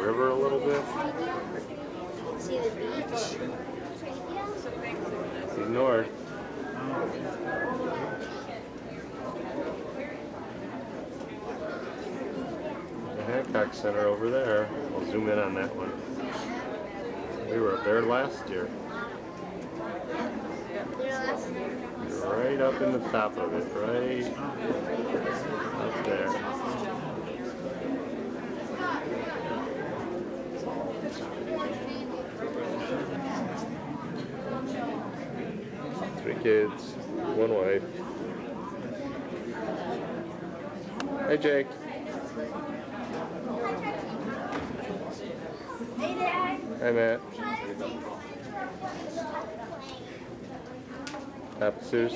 river a little bit. See the beach? North. The Hancock Center over there. I'll zoom in on that one. We were up there last year. Right up in the top of it, right Three kids, one wife. Hey Jake. Hey, Matt. Top of Sears